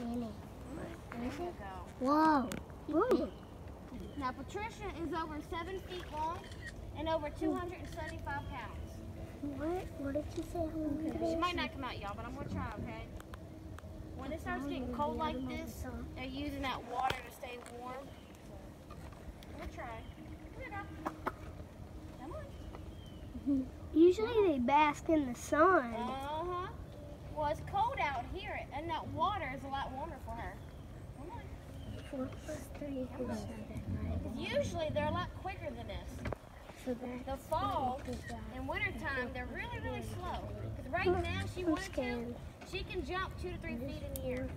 Annie. There you go. Whoa. Now Patricia is over seven feet long and over 275 pounds. What? What did you say? Many She might not come out, y'all, but I'm gonna try, okay? When it starts getting cold like this, they're using that water to stay warm. I'm gonna try. Come here, girl. Come on. Usually they bask in the sun. Uh-huh. Well, it's cold out here, and that water is a lot warmer for her. Come on. Four plus three equals seven, right? 'Cause usually they're a lot quicker than this. The fall and wintertime, they're really, really slow. Because right now, she I'm to, she can jump two to three feet in the air.